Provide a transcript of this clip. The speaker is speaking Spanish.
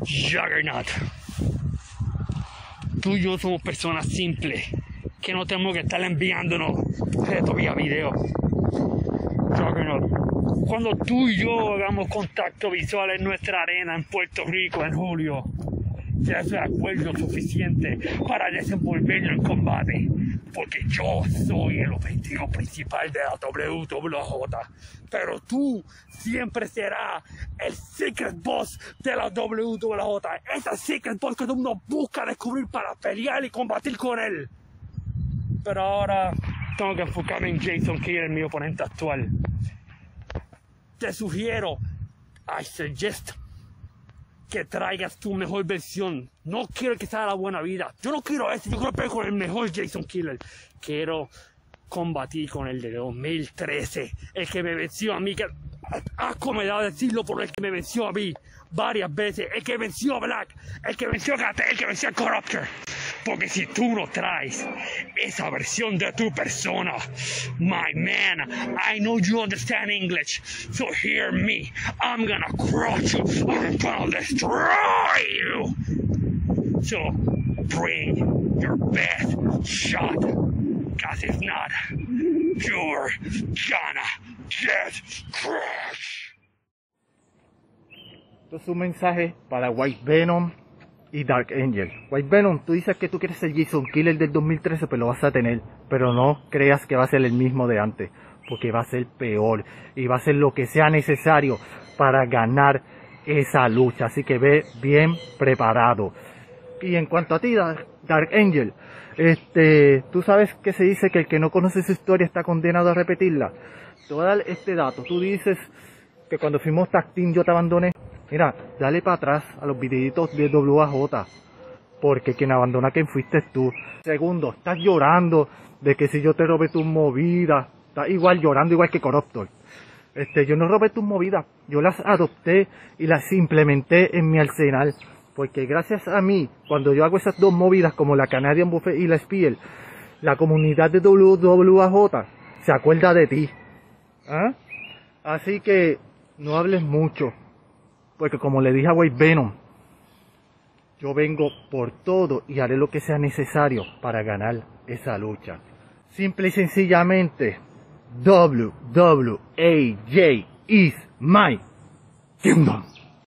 Juggernaut. Tú y yo somos personas simples que no tenemos que estar enviándonos esto vía video. Juggernaut. Cuando tú y yo hagamos contacto visual en nuestra arena en Puerto Rico en julio, ya es acuerdo suficiente para desenvolverlo en combate. Porque yo soy el objetivo principal de la WWJ. Pero tú siempre serás el secret boss de la WWJ. Ese secret boss que el mundo busca descubrir para pelear y combatir con él. Pero ahora tengo que enfocarme en Jason Killer, mi oponente actual. Te sugiero, I suggest que traigas tu mejor versión. No quiero que sea la buena vida. Yo no quiero eso. Yo quiero pelear con el mejor Jason Killer. Quiero combatir con el de 2013. El que me venció a mí. Que asco me da decirlo por el que me venció a mí varias veces. El que venció a Black. El que venció a Gate. El que venció a Corruptor. Porque si tú no traes esa versión de tu persona, my man, I know you understand English, so hear me. I'm gonna crush you. I'm gonna destroy you. So bring your best shot. Cause if not, you're gonna get crushed. Esto es un mensaje para White Venom y Dark Angel. White Venom, tú dices que tú quieres el Jason Killer del 2013, pero lo vas a tener. Pero no creas que va a ser el mismo de antes, porque va a ser peor. Y va a ser lo que sea necesario para ganar esa lucha. Así que ve bien preparado. Y en cuanto a ti, Dark Angel, este, tú sabes que se dice que el que no conoce su historia está condenado a repetirla. Te voy a dar este dato. Tú dices que cuando fuimos tag team yo te abandoné. Mira, dale para atrás a los videitos de WAJ. Porque quien abandona quien fuiste tú. Segundo, estás llorando de que si yo te robé tus movidas. Estás igual llorando igual que Corruptor. Este, yo no robé tus movidas. Yo las adopté y las implementé en mi arsenal. Porque gracias a mí, cuando yo hago esas dos movidas como la Canadian Buffet y la Spiel, la comunidad de WWAJ se acuerda de ti. ¿Ah? Así que no hables mucho. Porque como le dije a White Venom, yo vengo por todo y haré lo que sea necesario para ganar esa lucha. Simple y sencillamente, WWAJ is my kingdom.